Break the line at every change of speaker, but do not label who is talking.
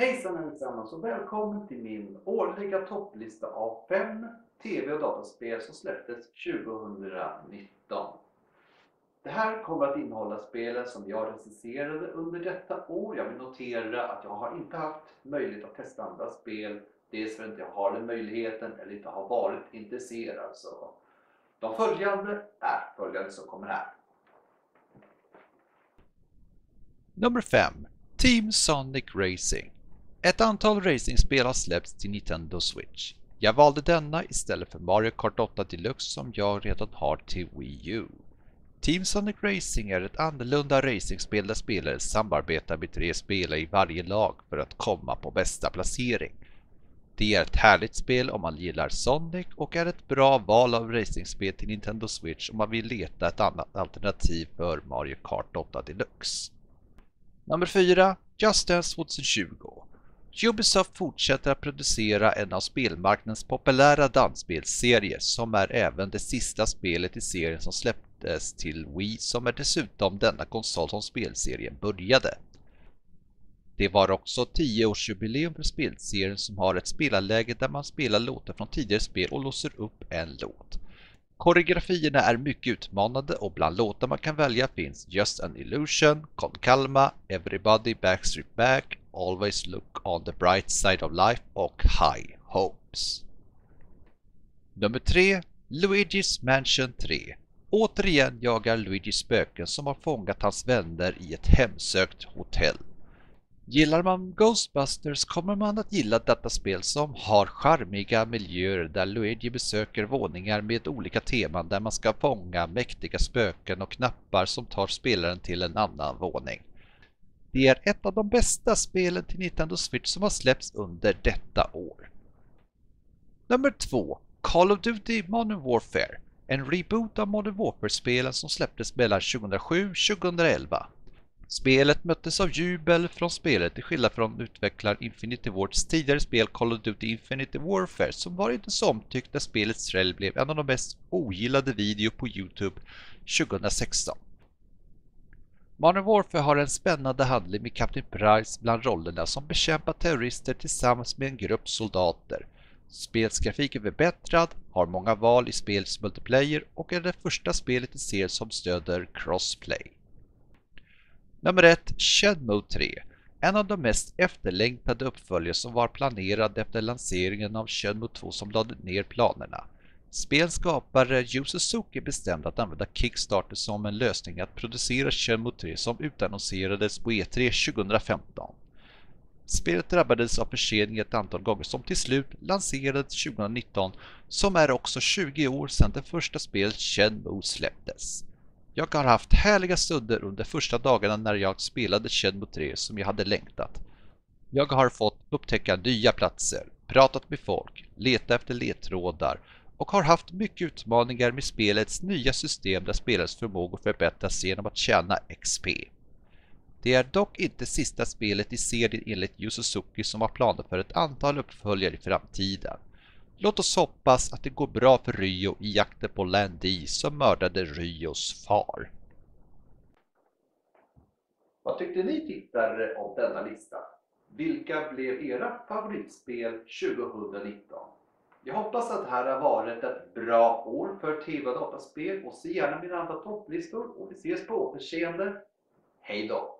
Hejsan allesammans och välkommen till min årliga topplista av fem tv och dataspel som släpptes 2019. Det här kommer att innehålla spelen som jag recenserade under detta år. Jag vill notera att jag har inte haft möjlighet att testa andra spel. Dels för att jag inte har den möjligheten eller inte har varit intresserad. Så de följande är följande som kommer här.
Nummer 5. Team Sonic Racing. Ett antal racingspel har släppts till Nintendo Switch. Jag valde denna istället för Mario Kart 8 Deluxe som jag redan har till Wii U. Team Sonic Racing är ett annorlunda racingspel där spelare samarbetar med tre spelare i varje lag för att komma på bästa placering. Det är ett härligt spel om man gillar Sonic och är ett bra val av racingspel till Nintendo Switch om man vill leta ett annat alternativ för Mario Kart 8 Deluxe. Nummer 4. Just Dance 2020 Ubisoft fortsätter att producera en av spelmarknadens populära dansspelsserier som är även det sista spelet i serien som släpptes till Wii som är dessutom denna konsol som spelserien började. Det var också 10-årsjubileum för spelserien som har ett spelarläge där man spelar låtar från tidigare spel och låser upp en låt. Koreografierna är mycket utmanande och bland låtar man kan välja finns Just an Illusion, Con Calma, Everybody Backstreet Back, Always Look on the Bright Side of Life och High Hopes. Nummer 3. Luigi's Mansion 3. Återigen jagar Luigi spöken som har fångat hans vänner i ett hemsökt hotell. Gillar man Ghostbusters kommer man att gilla detta spel som har charmiga miljöer där Luigi besöker våningar med olika teman där man ska fånga mäktiga spöken och knappar som tar spelaren till en annan våning. Det är ett av de bästa spelen till Nintendo Switch som har släppts under detta år. Nummer 2. Call of Duty Modern Warfare. En reboot av Modern Warfare-spelen som släpptes mellan 2007 och 2011. Spelet möttes av jubel från spelet till skillnad från utvecklaren Infinity Wards tidigare spel Call of Duty Infinity Warfare som var inte så omtyckt när spelets trail blev en av de mest ogillade video på Youtube 2016. Modern Warfare har en spännande handling med Captain Price bland rollerna som bekämpar terrorister tillsammans med en grupp soldater. Spelsgrafiken är förbättrad, har många val i spelets multiplayer och är det första spelet i serien som stöder crossplay. Nummer 1. Shenmue 3 En av de mest efterlängtade uppföljare som var planerad efter lanseringen av Shenmue 2 som lade ner planerna. Spelskapare Yu Suzuki bestämde att använda Kickstarter som en lösning att producera Shenmue 3 som utannonserades på E3 2015. Spelet drabbades av försening ett antal gånger som till slut lanserades 2019 som är också 20 år sedan det första spelet Shenmue släpptes. Jag har haft härliga stunder under första dagarna när jag spelade Shenmue 3 som jag hade längtat. Jag har fått upptäcka nya platser, pratat med folk, leta efter ledtrådar och har haft mycket utmaningar med spelets nya system där spelarens förmågor förbättras genom att tjäna XP. Det är dock inte sista spelet i serien enligt Yu Suzuki som har planer för ett antal uppföljare i framtiden. Låt oss hoppas att det går bra för Ryo i jakten på Landy som mördade Ryos far.
Vad tyckte ni tittare om denna lista? Vilka blev era favoritspel 2019? Jag hoppas att det här har varit ett bra år för tv och dataspel och se gärna mina andra topplistor och vi ses på återseende. Hej då!